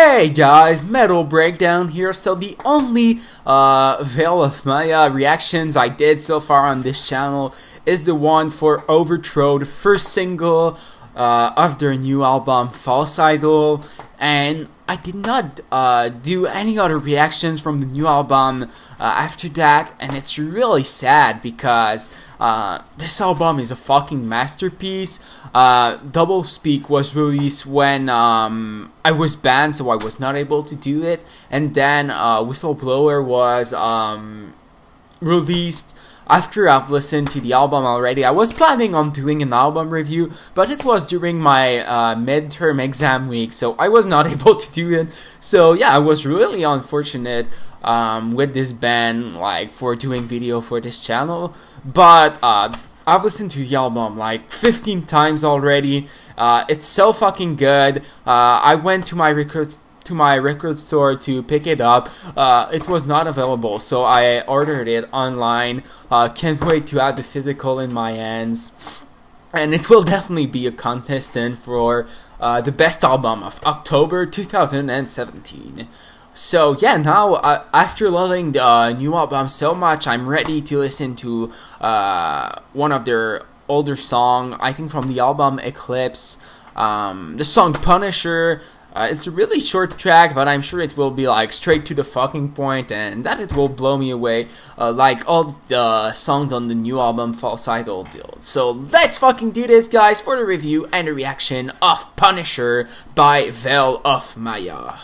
Hey guys, Metal Breakdown here. So the only uh, Veil of Maya reactions I did so far on this channel is the one for Overthrow, the first single uh, of their new album False Idol, and I did not uh, do any other reactions from the new album uh, after that, and it's really sad because uh, this album is a fucking masterpiece. Uh, Double Speak was released when um, I was banned, so I was not able to do it, and then uh, Whistleblower was um, released after I've listened to the album already, I was planning on doing an album review, but it was during my uh, midterm exam week, so I was not able to do it. So yeah, I was really unfortunate um, with this band, like for doing video for this channel. But uh, I've listened to the album like 15 times already. Uh, it's so fucking good. Uh, I went to my records to my record store to pick it up. Uh, it was not available, so I ordered it online. Uh, can't wait to have the physical in my hands. And it will definitely be a contestant for uh, the best album of October 2017. So yeah, now uh, after loving the uh, new album so much, I'm ready to listen to uh, one of their older song. I think from the album Eclipse, um, the song Punisher. Uh, it's a really short track, but I'm sure it will be like straight to the fucking point, and that it will blow me away, uh, like all the songs on the new album False Idol deal. So let's fucking do this, guys, for the review and the reaction of Punisher by Veil of Maya.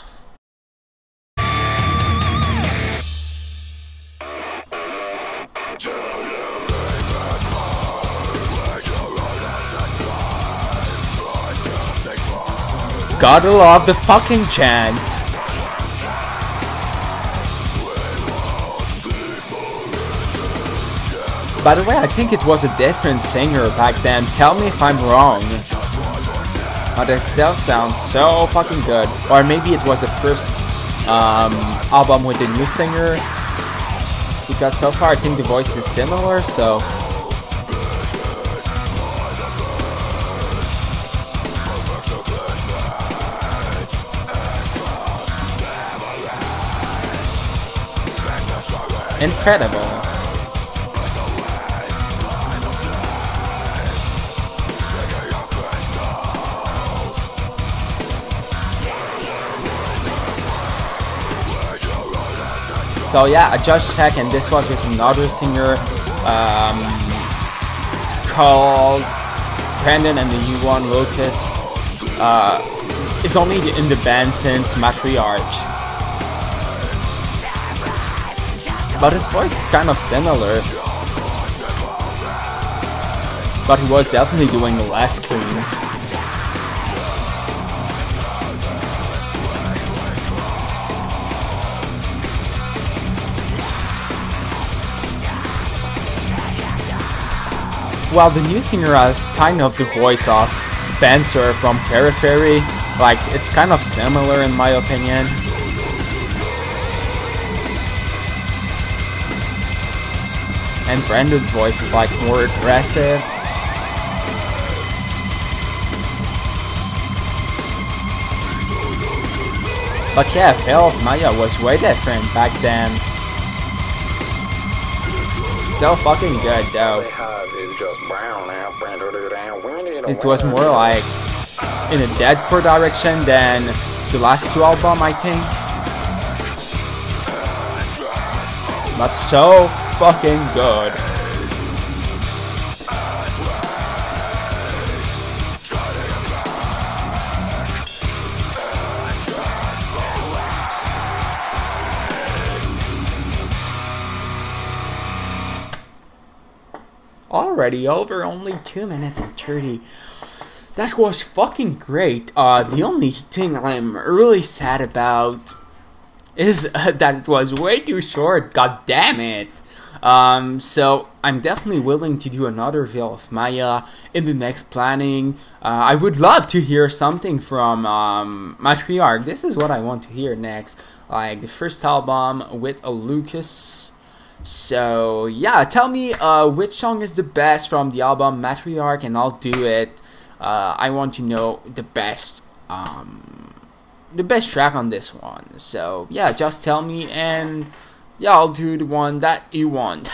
Gotta love the fucking chant. By the way, I think it was a different singer back then. Tell me if I'm wrong. But it still sounds so fucking good. Or maybe it was the first um, album with the new singer. Because so far I think the voice is similar, so Incredible. So yeah, I just checked and this was with another singer um, called Brandon and the U1 Lukas. Uh, is only in the band since Matriarch. But his voice is kind of similar. But he was definitely doing less screams. While the new singer has kind of the voice of Spencer from Periphery, like it's kind of similar in my opinion. And Brandon's voice is like more aggressive. But yeah, Veil of Maya was way different back then. Still fucking good though. It was more like in a deathcore direction than the last two album I think. But so fucking good. Already over, only 2 minutes and 30. That was fucking great. Uh, the only thing I'm really sad about is uh, that it was way too short. God damn it. Um, so I'm definitely willing to do another Veil of Maya in the next planning. Uh, I would love to hear something from um, Matriarch. This is what I want to hear next. Like the first album with a Lukas. So yeah, tell me uh, which song is the best from the album Matriarch and I'll do it. Uh, I want to know the best um, the best track on this one. So yeah, just tell me and yeah, I'll do the one that you want.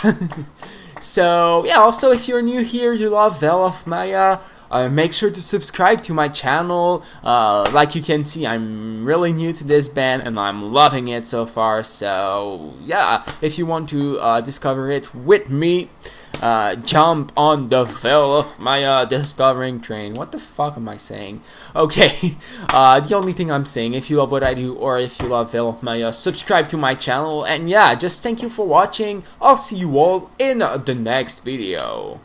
so yeah, also if you're new here, you love Veil of Maya, uh, make sure to subscribe to my channel. Uh, like you can see, I'm really new to this band and I'm loving it so far. So yeah, if you want to uh, discover it with me, uh, jump on the Veil of Maya discovering train. What the fuck am I saying? Okay, uh, the only thing I'm saying, if you love what I do or if you love Veil of Maya, subscribe to my channel. And yeah, just thank you for watching. I'll see you all in the next video.